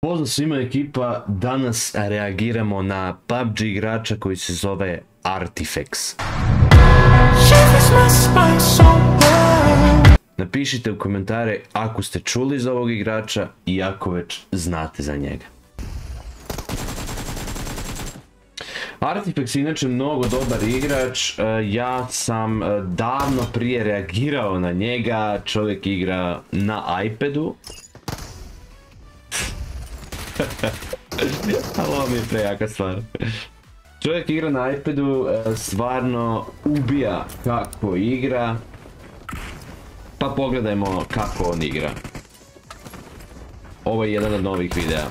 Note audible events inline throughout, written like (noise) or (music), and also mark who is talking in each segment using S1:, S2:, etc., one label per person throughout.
S1: Pozdrav svima ekipa, danas reagiramo na PUBG igrača koji se zove Artifex. Napišite u komentare ako ste čuli za ovog igrača i ako već znate za njega. Artifex je inače mnogo dobar igrač, e, ja sam e, davno prije reagirao na njega, čovjek igra na iPadu. (laughs) Ali ovo mi je prejaka stvar. Čovjek igra na iPadu, e, stvarno ubija kako igra. Pa pogledajmo kako on igra. Ovo je jedan od novih videa.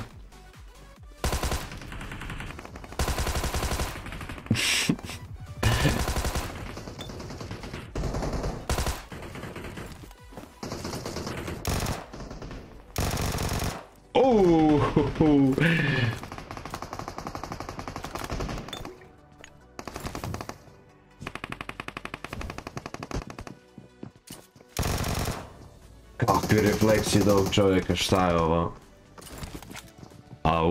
S1: Oh! Kakvi refleksi do ovog čovjeka, šta je ovo? Au.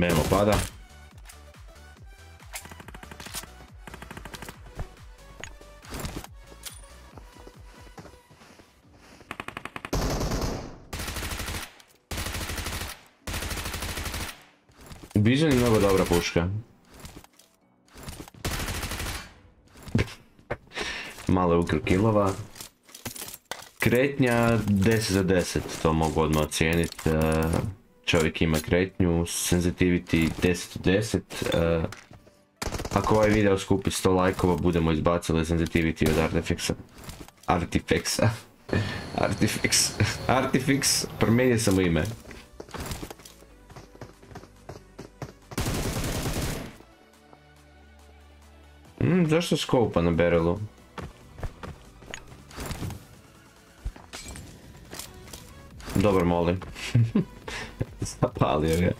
S1: Memo pada. Vision je mnogo dobra puška. (laughs) Malo je ukr kilova. Kretnja 10 za 10, to mogu odmah ocijeniti. Čovjek ima kretnju, sensitivity 10 od 10. Uh, ako ovaj video skupi 100 lajkova budemo izbacili sensitivity od Artifexa. Artifexa. (laughs) Artifex. (laughs) Artifix. Promijenio sam ime. Mm, zašto skopa na berelu? Dobar molim. (laughs) (laughs) Zapalio ga.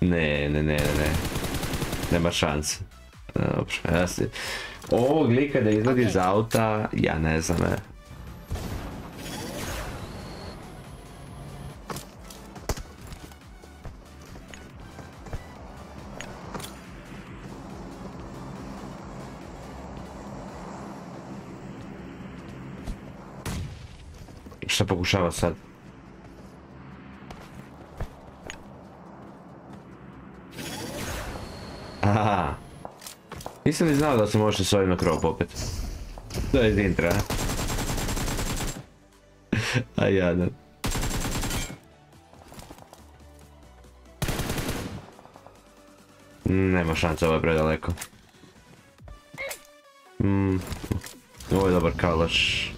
S1: Ne, ne, ne, ne, ne. Nema šanse. Dobro, ja si... Ovog lika da izladi iz auta, ja ne znam, ne. Šta pokušava sad? Aha. Nisam ni znao da se može s ovim na krop opet. To je iz intra. (laughs) A jadan. Nema šanse, ovo je predaleko. Mm. Ovo je dobar kalaš.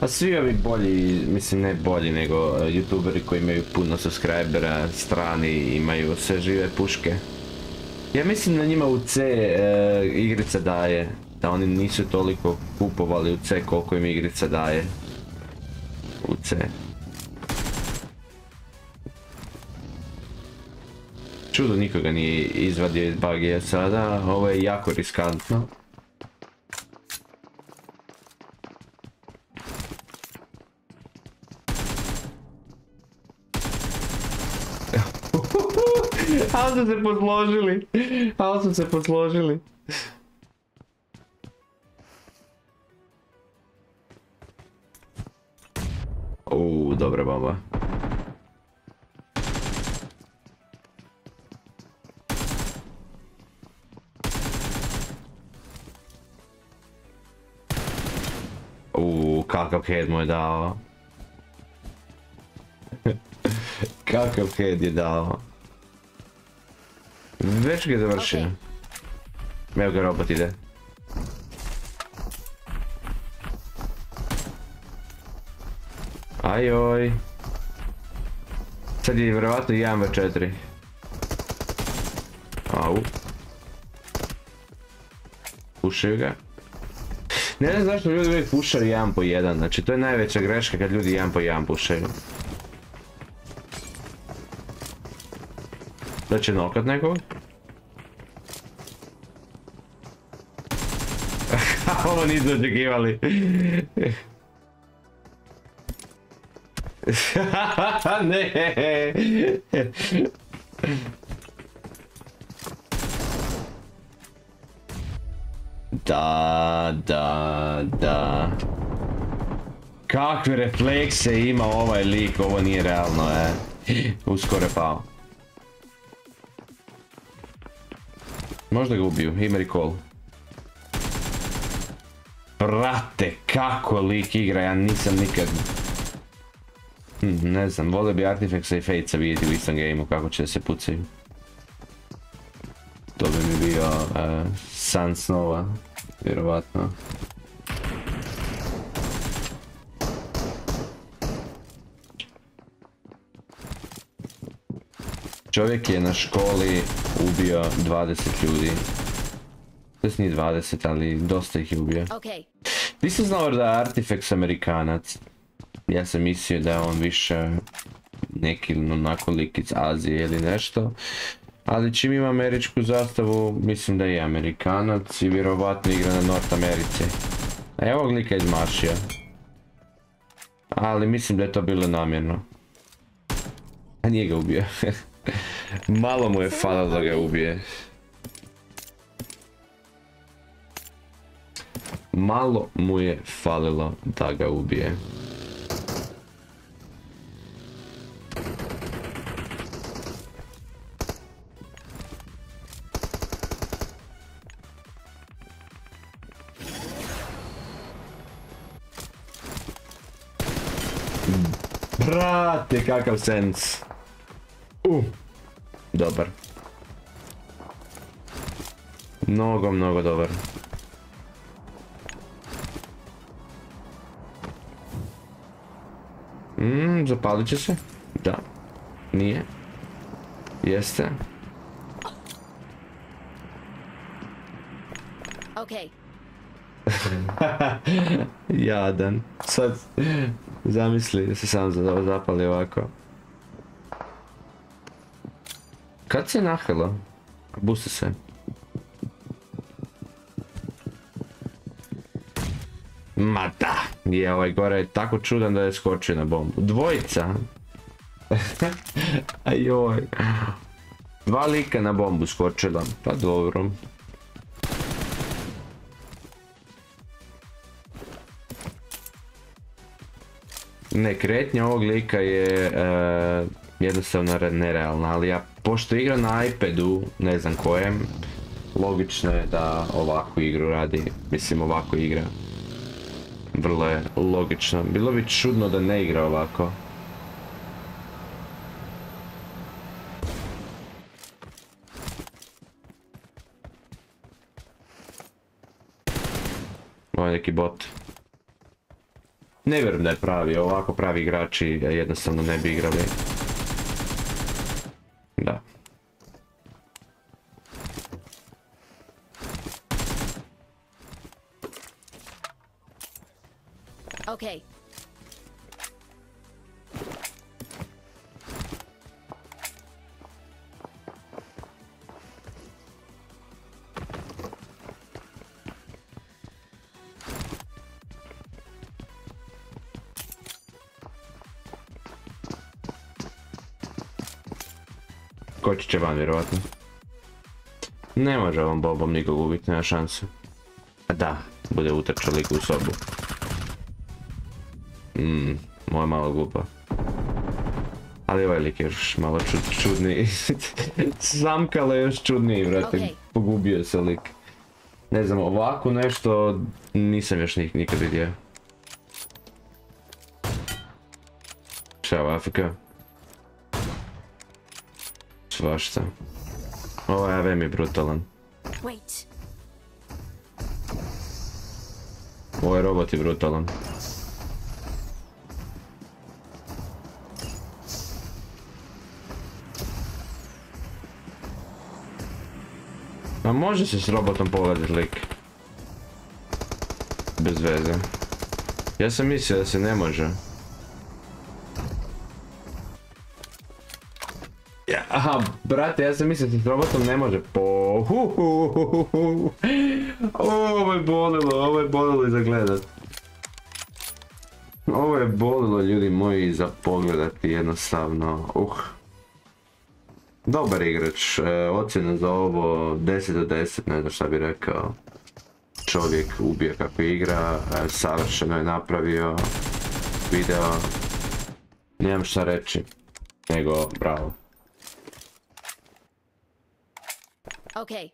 S1: A svi ovi bolji, mislim ne bolji nego e, youtuberi koji imaju puno subscribera, strani, imaju sve žive puške. Ja mislim da njima u C e, igrica daje, da oni nisu toliko kupovali u C koliko im igrica daje. U C. Čudo nikoga nije izvadio iz bagija sada, ovo je jako riskantno. Ali su se posložili. Ali su se posložili. Uuu, dobra baba. Uuu, kakav head mu je dao. (laughs) kakav head je dao. Već ga je završio. Evo ga robot ide. Ajoj. Sad je vjerovatno 1 v 4. Au. Pušaju ga. Ne znam zašto ljudi uvijek pušaju jedan po jedan, znači to je najveća greška kad ljudi jedan po jedan pušaju. Da će nokat nekog? (laughs) Ovo nisu očekivali. (laughs) ne. Da, da, da. Kakve reflekse ima ovaj lik, ovo nije realno, e. Uskoro je pao. Možda ga ubiju, ima recall. Brate, kako lik igra, ja nisam nikad... Hm, ne znam, volio bi Artifacts i Fate'a vidjeti u istom gameu kako će se pucaju. To bi mi bio uh, san snova, vjerovatno. Čovjek je na školi ubio 20 ljudi. To nije 20, ali dosta ih je ubio. Nisam znao da je Artifacts Amerikanac. Ja sam mislio da je on više neki onako lik iz Azije ili nešto. Ali čim ima američku zastavu, mislim da je Amerikanac i vjerovatno igra na North Americi. A evo lika izmašio. Ali mislim da je to bilo namjerno. A nije ga ubio. (laughs) Malo mu je falilo da ga ubije. Malo mu je falilo da ga ubije. Brate, kakav sens. Dobar. Mnogo, mnogo dobar. Mmm, zapalit će se? Da. Nije. Jeste. Okej. (laughs) Jadan. Sad zamisli da se sam zapali ovako. Kad se nahilo? Busi se. Ma da, je ovaj gore tako čudan da je skočio na bombu. Dvojica. (laughs) Ajoj. Dva lika na bombu skočila. Pa dobro. Ne, kretnja ovog lika je e, jednostavno nerealna, ali ja pošto igra na iPadu, ne znam kojem, logično je da ovakvu igru radi, mislim ovako igra. Vrlo je logično. Bilo bi čudno da ne igra ovako. Ovo je neki bot. Ne vjerujem da je pravi, ovako pravi igrači jednostavno ne bi igrali. Da. Okay. Skočit će van vjerovatno. Ne može ovom bobom nikog ubiti, nema šanse. Da, bude utrčao lik u sobu. Mmm, moja malo glupa. Ali ovaj lik je još malo čud, čudniji. (laughs) Zamkala je još čudniji, vrati. Pogubio se lik. Ne znam, ovako nešto nisam još nikad vidio. Ćao, Afrika svašta. Ovaj AVM je brutalan. Ovaj robot je brutalan. A može se s robotom pogledati lik. Bez veze. Ja sam mislio da se ne može. Aha, brate, ja sam mislio da s robotom ne može. Ovo je bolilo, ovo je bolilo i za gledat. Ovo je bolilo ljudi moji za pogledati jednostavno. Uh. Dobar igrač, e, ocjena za ovo 10 do 10, ne znam šta bi rekao. Čovjek ubije kako igra, e, savršeno je napravio video. Nemam šta reći, nego bravo.
S2: Okay.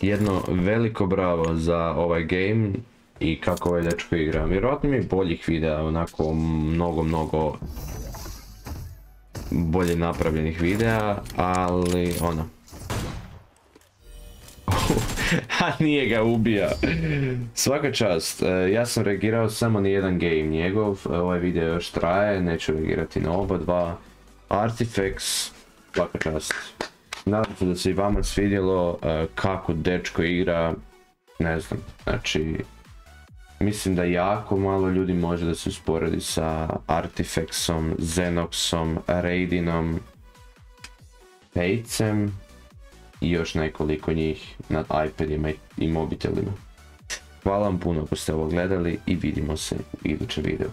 S1: Jedno veliko bravo za ovaj game i kako ovaj dečko igra. Vjerojatno mi boljih videa, onako mnogo, mnogo bolje napravljenih videa, ali ono. (laughs) A nije ga ubija. Svaka čast, e, ja sam reagirao samo na jedan game njegov, ovaj video još traje, neću reagirati na oba dva. Artifacts, svaka čast. Nadam se da se i vama svidjelo e, kako dečko igra, ne znam, znači Mislim da jako malo ljudi može da se usporedi sa Artifexom, Zenoxom, Raidinom, Pejcem i još nekoliko njih na iPadima i mobitelima. Hvala vam puno ako ste ovo gledali i vidimo se u idućem videu.